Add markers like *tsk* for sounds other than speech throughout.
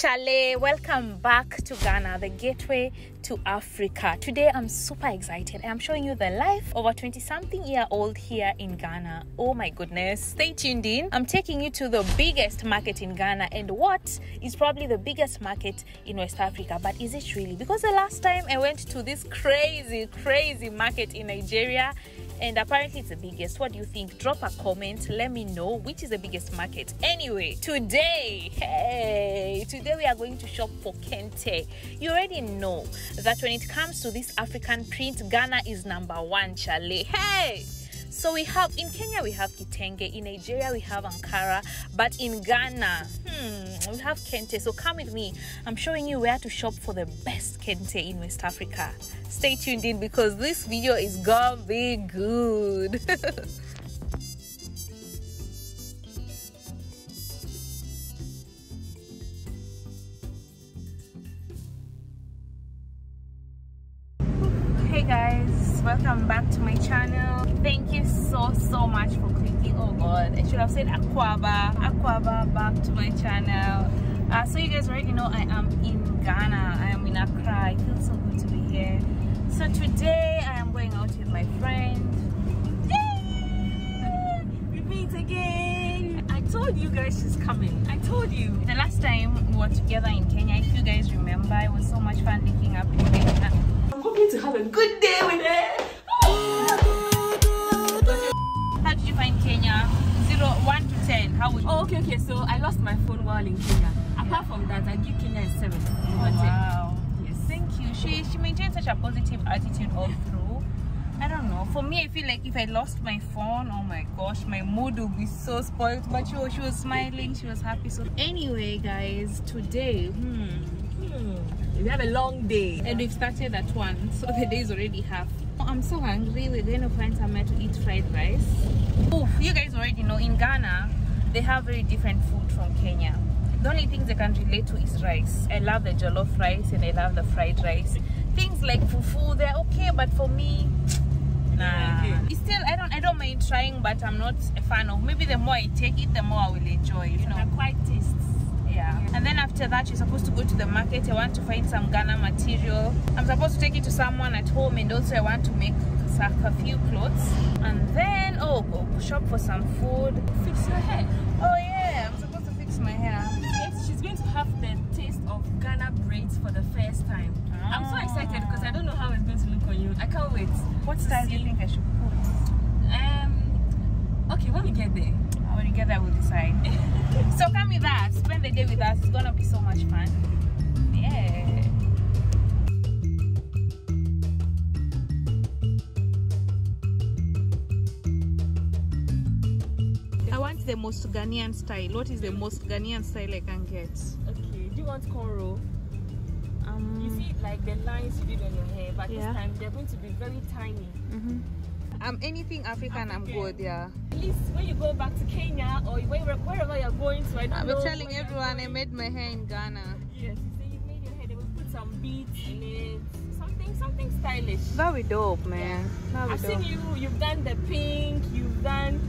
Chale, welcome back to Ghana, the gateway to Africa. Today I'm super excited. I'm showing you the life of a 20 something year old here in Ghana. Oh my goodness, stay tuned in. I'm taking you to the biggest market in Ghana and what is probably the biggest market in West Africa. But is it really? Because the last time I went to this crazy, crazy market in Nigeria, and apparently it's the biggest. What do you think? Drop a comment. Let me know which is the biggest market. Anyway, today, hey, today we are going to shop for Kente. You already know that when it comes to this African print, Ghana is number one, Chale. Hey! So we have in Kenya we have Kitenge, in Nigeria we have Ankara, but in Ghana, hmm, we have Kente. So come with me. I'm showing you where to shop for the best Kente in West Africa. Stay tuned in because this video is gonna be good. *laughs* so today i am going out with my friend Yay! we meet again i told you guys she's coming i told you the last time we were together in kenya if you guys remember it was so much fun linking up in kenya I'm hoping to have a good day with her. How did you find Kenya? Zero, one to ten. How would you? Oh, okay, okay. So I lost my phone while in Kenya. Apart from that, I give Kenya a seven. Oh, wow. Yes. Thank you. She she maintains such a positive attitude all through. I don't know. For me, I feel like if I lost my phone, oh my gosh, my mood would be so spoiled. But she was, she was smiling, she was happy. So anyway, guys, today, hmm, Hmm. We have a long day. and we've started at one, so the day is already half. Oh, I'm so hungry. We're going to find somewhere to eat fried rice. Oh, you guys already know in Ghana they have very different food from Kenya. The only things I can relate to is rice. I love the jollof rice and I love the fried rice. Things like fufu, they're okay, but for me, *tsk* nah. Okay. It's still I don't I don't mind trying, but I'm not a fan of. Maybe the more I take it, the more I will enjoy. You know. Quite tastes. Yeah. And then after that, you're supposed to go to the market. I want to find some Ghana material. I'm supposed to take it to someone at home, and also I want to make a few clothes. And then, oh, go shop for some food. Fix your hair. Oh yeah, I'm supposed to fix my hair. Going to have the taste of Ghana braids for the first time. I'm so excited because I don't know how it's going to look on you. I can't wait. What to style do you think I should put? Um. Okay, when we get there. When we get there, we'll decide. *laughs* so come with us. Spend the day with us. It's gonna be so much fun. Yeah. The most Ghanaian style. What is the most Ghanaian style I can get? Okay, do you want cornrow? Um, You see, like the lines you did on your hair, but Yeah. this time they're going to be very tiny. mhm. um, anything African, I'm good. Yeah. At least when you go back to Kenya or wherever, wherever you're going to, I don't I've been telling everyone I made my hair in Ghana. Yes, you say you made your hair. They will put some beads in it, something, something stylish. That be dope, man. That be I've dope. seen you. You've done the pink. You've done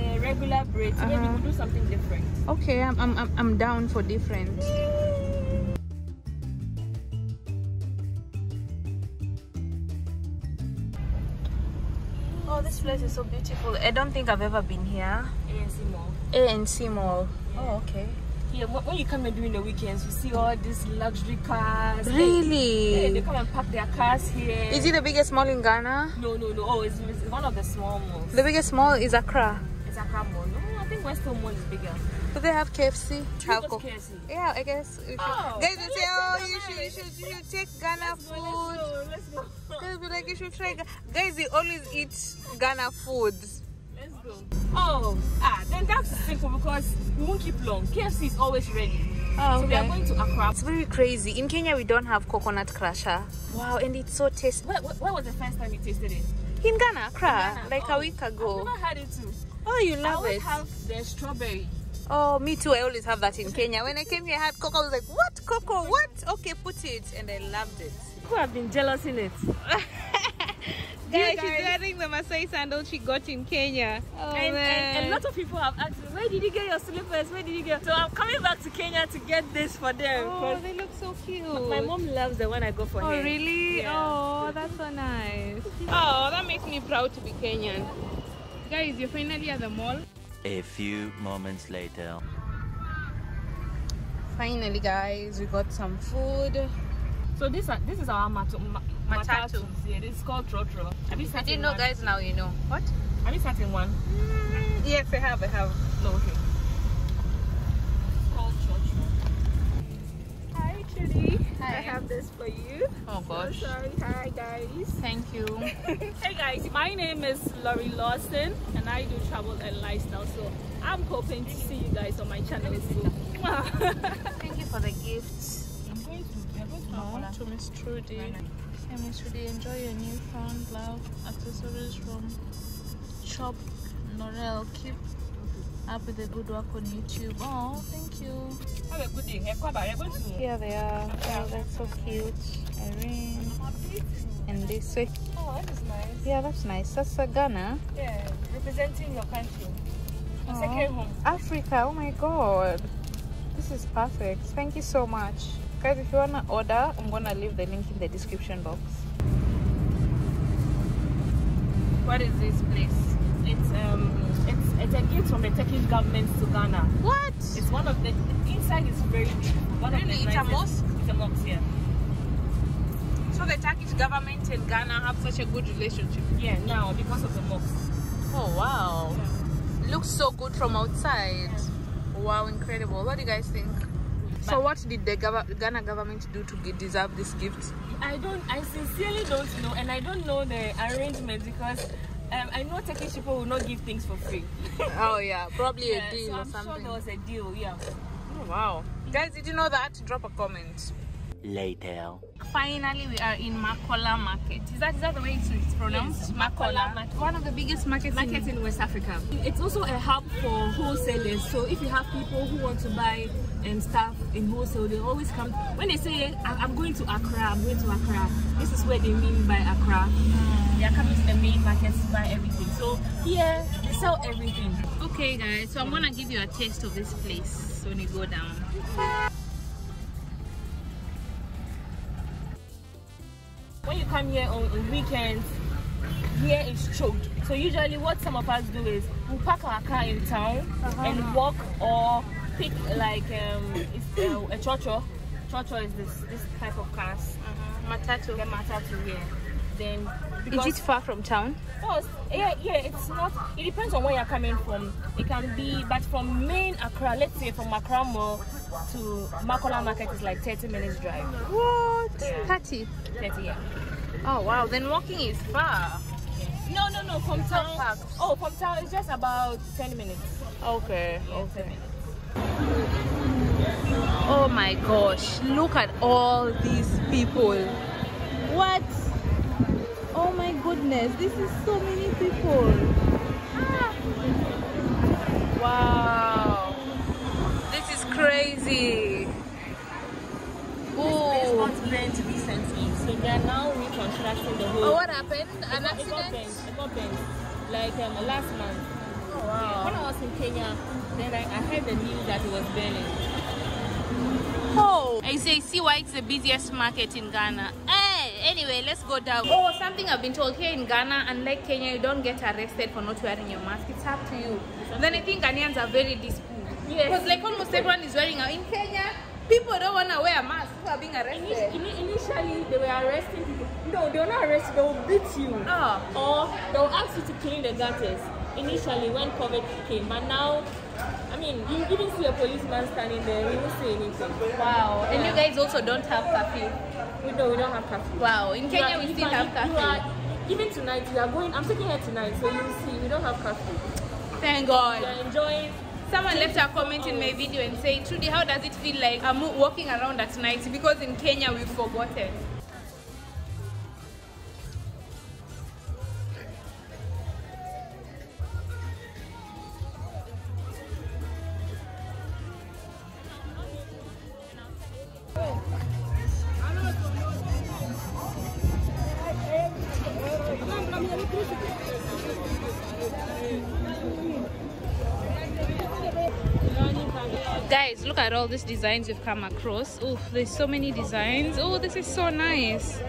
the regular braids. Maybe Uh-huh. we'll do something different. Okay, I'm, I'm, I'm- down for different. Oh, this place is so beautiful. I don't think I've ever been here. ANC Mall. ANC Mall. Oh, okay. Yeah, when you come here during the weekends, you see all these luxury cars. Really? Yeah, they come and park their cars here. Is it the biggest mall in Ghana? No, no, no. Oh, it's, it's one of the small malls. The biggest mall is Accra. It's Accra Mall. No, I think Western Mall is bigger. Do they have KFC? KFC? Yeah, I guess. Oh, Guys, they say, oh, you should, you should, you should take Ghana Let's go, food. let's go, let's go. Guys be like, you should try. Guys, they always eat Ghana food. Let's go. Oh, ah, then that's simple because we won't keep long. KFC is always ready. Oh, So we are going to Accra. It's very crazy. In Kenya, we don't have coconut crusher. Wow, and it's so tasty. Where, where, where was the first time you tasted it? In Ghana, Accra, Ghana. like Oh, a week ago. I've never had it too. Oh, you love it. I always it. have the strawberry. Oh, me too. I always have that in Kenya. When I came here, I had cocoa. I was like, what? Cocoa? What? Okay, put it. And I loved it. Who have been jealous in it? *laughs* Guys, guys- she's wearing the Masai sandal she got in Kenya. Oh, and, man. and a lot of people have asked me, where did you get your slippers? Where did you get? So I'm coming back to Kenya to get this for them. Oh, 'cause they look so cute. my mom loves the one I go for Oh, her. really? Yeah. Oh, that's so nice. Oh, that makes me proud to be Kenyan. Guys, you're finally at the mall. A few moments later. Finally, guys, we got some food. So this are, this is our matu, ma, Matatu. matatu. Yeah, this is called Trotro. Have you I sat didn't know, one? guys. Now you know. What? Have you sat in one? Mm, yes, I have. I have. No, okay. It's called Trotro. Hi, Hi. I have this for you. Oh gosh. Sorry. Hi, guys. Thank you. *laughs* Hey guys, my name is Laurie Lawson and I do travel and lifestyle. So I'm hoping to see you guys on my channel soon. *laughs* Thank you for the gifts. I'm going to, we are going to Oh, to Miss Trudy. Hey, Miss Trudy, enjoy your new newfound love accessories from Shop Norel. Keep up with the good work on YouTube. Oh, thank you. Have a good day. Hey, Kwaba, you're. Here they are. Oh, that's so cute. Irene. And this. So, Oh, that is nice. yeah, that's nice. That's a Ghana. Yeah, representing your country. Your Aw. second home. Africa. Oh my god. This is perfect. Thank you so much. Guys, if you wanna order, I'm gonna leave the link in the description box. What is this place? It's um, it's it's a gift from the Turkish government to Ghana. What? It's one of the, the inside is very beautiful. One of Really? the It's a mosque? It's a mosque, yeah. So the Turkish government and Ghana have such a good relationship. Yeah, now because of the mosque. Oh wow. Looks so good from outside. Wow, incredible. What do you guys think? So But- what did the gov- Ghana government do to deserve this gift? I don't, I sincerely don't know, and I don't know the arrangement because um, I know Turkish people will not give things for free. *laughs* oh yeah, probably Yeah, a deal so or I'm something. sure there was a deal. Yeah. Oh, wow. Guys, did you know that? Drop a comment. Later. Finally, we are in Makola Market. Is that is that the way it's, it's pronounced? Yes, Makola Market. One of the biggest markets, Market in West Africa. It's also a hub for wholesalers. So if you have people who want to buy um, stuff in wholesale, they always come. When they say, "I- I'm going to Accra, I'm going to Accra, this is where they mean by Accra. They are coming to the main market to buy everything. So here, they sell everything. Okay, guys. So I'm gonna give you a taste of this place when you go down. Come here on, on weekends, here is choked. So usually what some of us do is we park our car in town and walk or pick like um it's uh, a chocho. Chocho is this this type of cars. Matatu. Get matatu here. Then Is it far from town? no, yeah, yeah, it's not. It depends on where you're coming from. It can be, but from main Accra, let's say from Accra Mall to Makola Market is like 30 minutes drive. What? Yeah. 30. 30, yeah. Oh wow. Then walking is far. No, no, no. From town. parks. Oh, from town it's just about 10 minutes. Okay. Yeah, 10 minutes. Oh my gosh. Look at all these people. What? Oh my goodness. This is so many people. Ah. Wow. This is crazy. This Ooh. got bent recently, so they are now reconstructing the whole. Oh, what happened? It An got- accident? It got bent. Like um, last month. Oh, Yeah. When I was in Kenya, then I, I heard the news that it was burning. Oh, I say, see why it's the busiest market in Ghana. Hey, anyway, let's go down. Oh, something I've been told here in Ghana, unlike Kenya, you don't get arrested for not wearing your mask. It's up to you. Then I think Ghanaians are very disciplined. Yes. Because like almost everyone is wearing a in Kenya. People don't want to wear masks. People are being arrested. ini- Initially, they were arresting people. No, they will not arrest you. They will beat you. Oh. Or they will ask you to clean the gutters. Initially, when COVID came, but now, I mean, you even see a policeman standing there, he won't say anything. Wow. And you guys also don't have coffee. We don't, we don't have coffee. Wow. In Kenya, are- we still have coffee. even tonight, we are going. I'm taking her tonight, so you see, we don't have coffee. Thank We God. are enjoying. Someone left a comment in my video and say, Trudy, how does it feel like I'm walking around at night? Because in Kenya, we've forgotten. Look at all these designs we've come across. Oh, there's so many designs. Oh, this is so nice.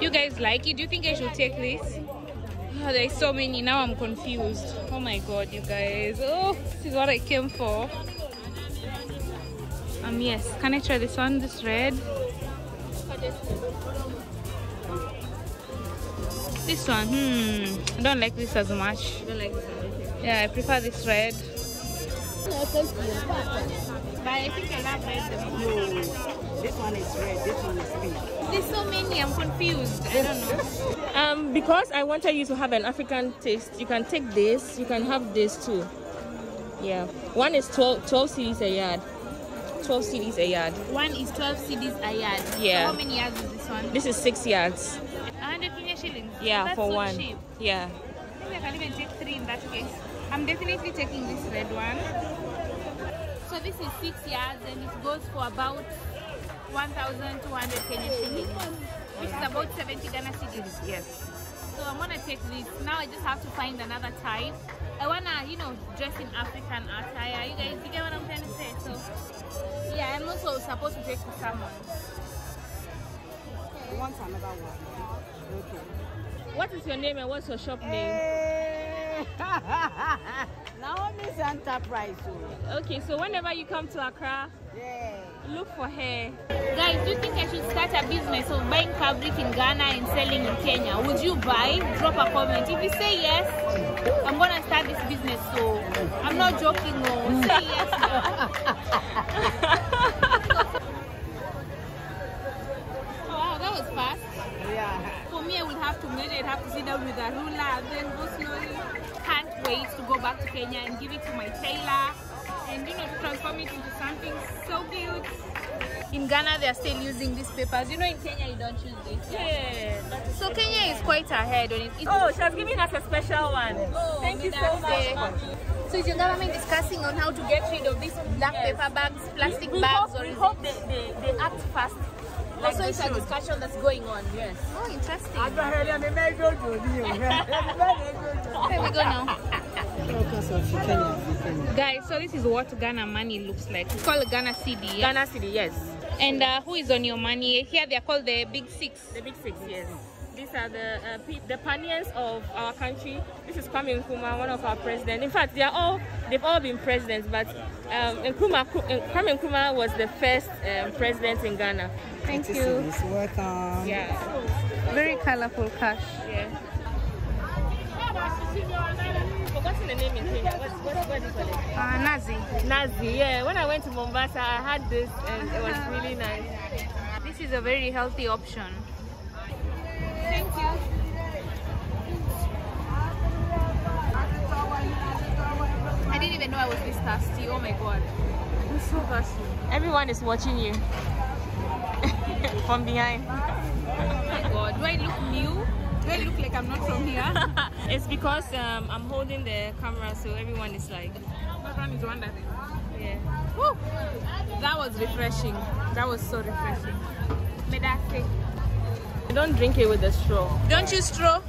You guys like it? Do you think I should take this? Oh, there's so many. Now I'm confused. Oh my god, you guys. Oh, this is what I came for. Um, yes. Can I try this one? This red? This one, hmm. I don't like this as much. don't like this. Yeah, I prefer this red. But I think I love red the most. This one is red, this one is pink. There's so many. I'm confused. I don't know. *laughs* Um, because I wanted you to have an African taste, you can take this, you can have this too. Yeah. One is 12, 12 cedis a yard. 12 cedis a yard. One is 12 cedis a yard. Yeah. So how many yards is this one? This is 6 yards. 100 Kenya shillings. Yeah, That's for so one. cheap. Yeah. Maybe I can even take three in that case. I'm definitely taking this red one. So this is six yards and it goes for about 1,200 Kenya shillings, which is about 70 Ghana cedis. Yes. So I'm gonna take this. Now I just have to find another type. I wanna, you know, dress in African attire. You guys, you get what I'm trying to say? So yeah, I'm also supposed to take for someone. You want another one? Okay. What is your name and what's your shop name? Hey. *laughs* Naomi's Enterprise. oh. Okay, so whenever you come to Accra, Yeah. look for her. Guys, do you think I should start a business of buying fabric in Ghana and selling in Kenya? Would you buy? Drop a comment. If you say yes, I'm gonna start this business. So I'm not joking. No, say yes. oh, *laughs* wow, that was fast. Yeah. For me, I will have to measure. I'd have to sit down with a ruler and then go slowly. Can't wait to go back to Kenya and give it to my tailor and you know to transform it into something so cute. In Ghana, they are still using these papers. You know, in Kenya, you don't use this. Yeah. So Kenya is quite ahead on it. It's Oh, she has given us a special one. Oh, Thank you so much. So is your government discussing on how to get rid of these black Yes. paper bags, plastic we bags, hope, or we hope they, they, they act fast. Like Also, they it's a discussion that's going on. Yes. Oh, interesting. Abraham, me make go to you. Here we go now. Guys, so this is what Ghana money looks like. It's called Ghana cedi. yeah? Ghana cedi, yes. And uh, who is on your money? Here they are called the Big Six. The big six, yes. These are the uh, pe- the pioneers of our country. This is Kwame Nkrumah, one of our presidents. In fact, they are all they've all been presidents, but um, Nkrumah, Kwame Nkrumah was the first um, president in Ghana. Thank This you. is welcome. Yeah, Very colorful cash. yeah. The name in Kenya. What, what, what do you call it? Uh, Nazi. Nazi. Yeah. When I went to Mombasa, I had this, and it was really nice. This is a very healthy option. Thank you. I didn't even know I was this thirsty. Oh my god. I'm so thirsty. Everyone is watching you *laughs* from behind. Oh my god. Do I look new? Do I look like I'm not from here? *laughs* it's because um, I'm holding the camera, so everyone is like, Background is wonderful. yeah. Woo! That was refreshing. That was so refreshing. You don't drink it with a straw. Don't you straw?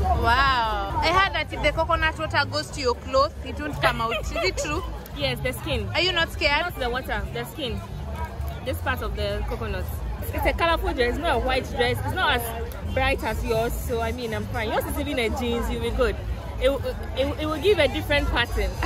Wow. I heard that if the coconut water goes to your clothes, it won't come out. Is it true? *laughs* Yes, the skin. Are you not scared? Not the water, the skin. This part of the coconut. It's a colorful dress, not a white dress. It's not as bright as yours, so I mean, I'm fine. Yours is even a jeans, you'll be good. It, will- it, it will give a different pattern. *laughs*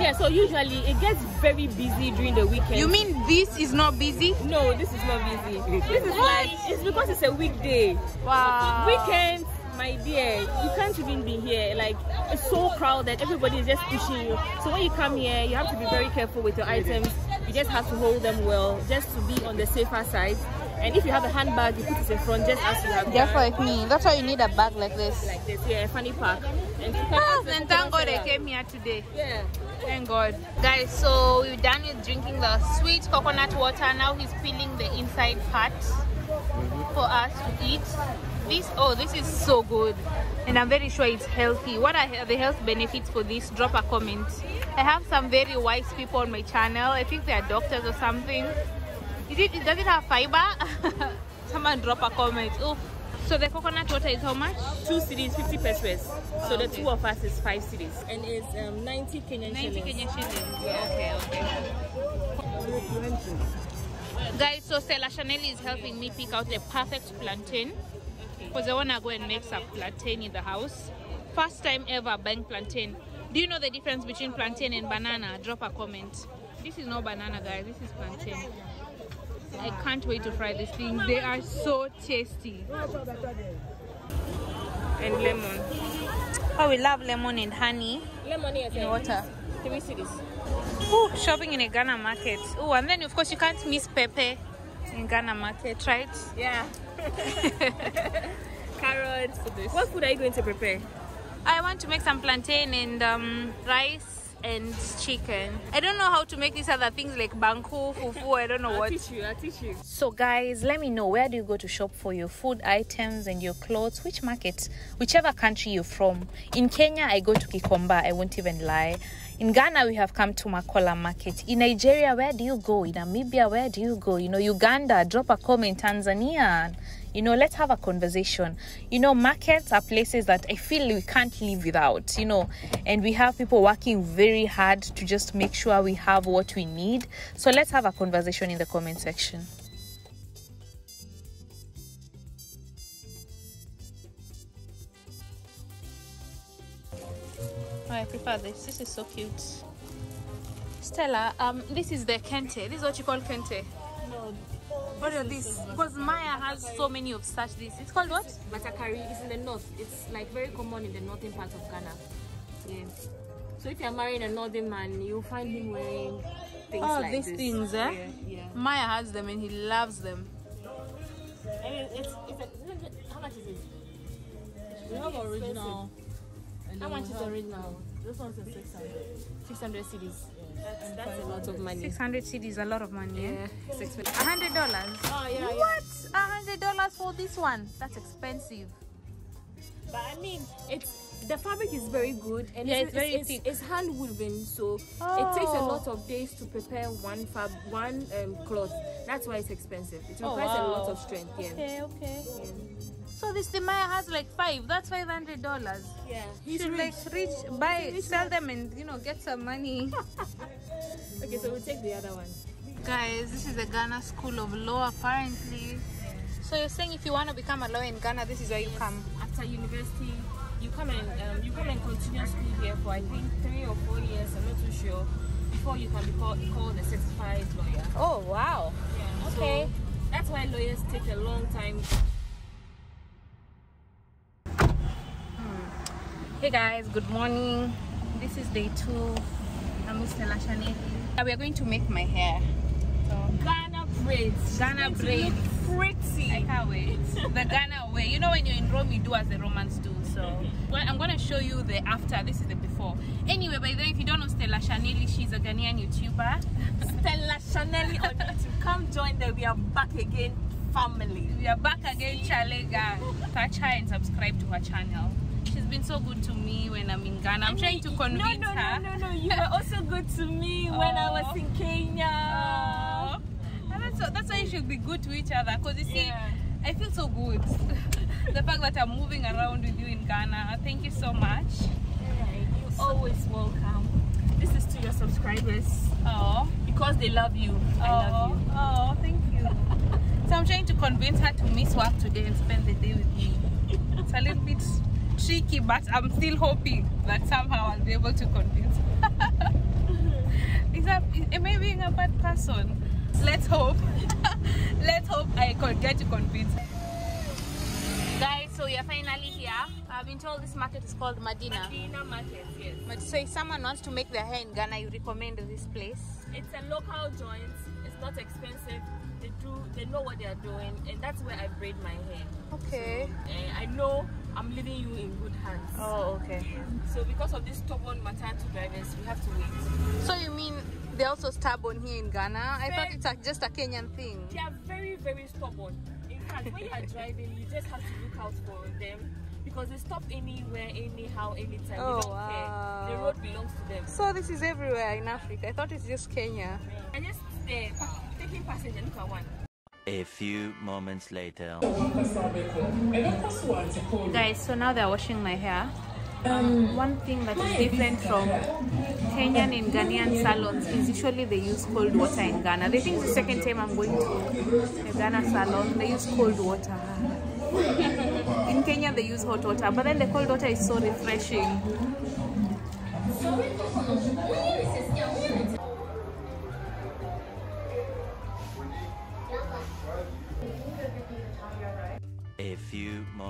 yeah, so usually it gets very busy during the weekend. You mean this is not busy? No, this is not busy. This is like it's because it's a weekday. Wow. Weekends, my dear, you can't even be here. Like it's so crowded, everybody is just pushing you. So when you come here, you have to be very careful with your items. You just have to hold them well, just to be on the safer side. And if you have a handbag, you put it in front, just as you have Just done, like me. That's why you need a bag like this. like this. Yeah, a funny pack. And you Ah, and thank God I came here today. Yeah. Thank God. Guys, so we're done with drinking the sweet coconut water. Now he's peeling the inside part for us to eat. This, oh, this is so good. And I'm very sure it's healthy. What are the health benefits for this? Drop a comment. I have some very wise people on my channel. I think they are doctors or something. Is it, does it have fiber? *laughs* Someone drop a comment. Oof. So the coconut water is how much? Two cedis, 50 pesewas. So the okay. two of us is five cedis. And it's um, 90 Kenyan 90 shillings. Kenyan shillings. Yeah. Okay, okay. Guys, so Stella Shanelly is helping me pick out the perfect plantain. Because I want to go and make some plantain in the house. First time ever buying plantain. Do you know the difference between plantain and banana? Drop a comment. This is no banana, guys. This is plantain. I can't wait to fry this thing. They are so tasty. And lemon. Oh, we love lemon and honey Lemon is in water. Three cedis. Ooh, shopping in a Ghana market. Oh, and then of course you can't miss Pepe in Ghana market, right? Yeah. *laughs* Carrots. What food are you going to prepare? I want to make some plantain and um, rice and chicken. I don't know how to make these other things like banku, fufu, I don't know I'll what. teach you. I'll teach you. So guys, let me know where do you go to shop for your food items and your clothes? Which market? Whichever country you're from. In Kenya, I go to Gikomba. I won't even lie. In Ghana, we have come to Makola Market. In Nigeria, where do you go? In Namibia, where do you go? You know, Uganda, drop a comment. Tanzania, you know, let's have a conversation. You know, markets are places that I feel we can't live without, you know, and we have people working very hard to just make sure we have what we need. So let's have a conversation in the comment section. Oh, I prefer this. This is so cute. Stella, um, this is the kente. This is what you call kente. No. What are these? Because Maya has so many of such this. It's called what? Batakari is in the north. It's like very common in the northern part of Ghana. Yeah. So if you're marrying a northern man, you'll find him wearing things Oh, like these this. things, eh? Yeah, yeah. Maya has them and he loves them. How much is original? This one's a 600. 600 cedis. That's, that's a lot of money. 600 cedis is a lot of money. eh? Yeah, it's expensive. $100. Oh, yeah, yeah. What? $100 for this one? That's expensive. But I mean, it's the fabric is very good and Yeah, it's, it's very it's, thick. it's hand woven, so it takes a Oh. lot of days to prepare one fab one um, cloth. That's why it's expensive. It Oh, requires a lot of strength. Yeah. Okay, okay. So this the Maya has like five. That's five hundred dollars. Yeah. You should like reach, buy, sell them, and you know get some money. *laughs* Okay, so we'll take the other one. Guys, this is the Ghana School of Law apparently. So you're saying if you want to become a lawyer in Ghana, this is where you come. After university, you come and um, you come and continue school here for I think three or four years. I'm not too sure. Before you can be called, called a certified lawyer. Oh wow. Yeah. Okay. So that's why lawyers take a long time. Hey guys, good morning. This is day two. I'm Stella. Uh, We are going to make my hair. So Ghana braids. Ghana braids. going to look Pretty. I can't wait. the Ghana way. You know when you're in Rome, you do as the Romans do. So *laughs* well, I'm gonna show you the after. This is the before. Anyway, by the way, if you don't know Stella Shanelly, she's a Ghanaian YouTuber. *laughs* Stella Shanelly on YouTube. Come join the We Are Back Again family. We are back again, Chale gang. *laughs* Touch her and subscribe to her channel. She's been so good to me when I'm in Ghana. I'm trying to convince no, no, her. No, no, no, You were also good to me when I was oh. in Kenya. Aw. And that's, that's why you should be good to each other. Because you see, Yeah. I feel so good. *laughs* the fact that I'm moving around with you in Ghana. Thank you so much. You're always welcome. This is to your subscribers Oh, because they love you. I love oh. you. Oh, thank you. *laughs* so I'm trying to convince her to miss work today and spend the day with me. It's a little bit tricky, but I'm still hoping that somehow I'll be able to convince. *laughs* Is that, am I being a bad person? Let's hope. *laughs* Let's hope I can get to convince. Guys, so we are finally here. I've been told this market is called Madina. Madina Market, yes. But so if someone wants to make their hair in Ghana, you recommend this place? It's a local joint. It's not expensive. They do. They know what they are doing, and that's where I braid my hair. Okay. And eh, I know I'm leaving you in good hands. Oh, okay. So because of these stubborn Matatu drivers, we have to wait. So you mean they're also stubborn here in Ghana? I thought it's a, just a Kenyan thing. They are very, very stubborn. In fact, when you are driving, you just have to look out for them because they stop anywhere, anyhow, anytime. Oh, they don't wow. care. The road belongs to them. So this is everywhere in Africa. I thought it's just Kenya. And just there, taking passage and look at one. A few moments later. Guys, so now they're washing my hair. Um, one thing that is different from Kenyan and Ghanaian salons is usually they use cold water in Ghana. They think the second time I'm going to a Ghana salon, they use cold water. *laughs* in Kenya, they use hot water, but then the cold water is so refreshing.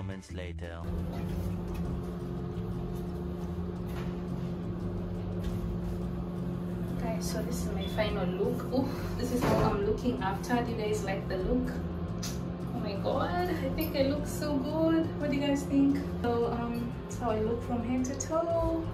Moments later. Guys, so this is my final look. Oof, this is how I'm looking after. Do you guys like the look? Oh my god, I think I look so good. What do you guys think? So um, that's how I look from head to toe.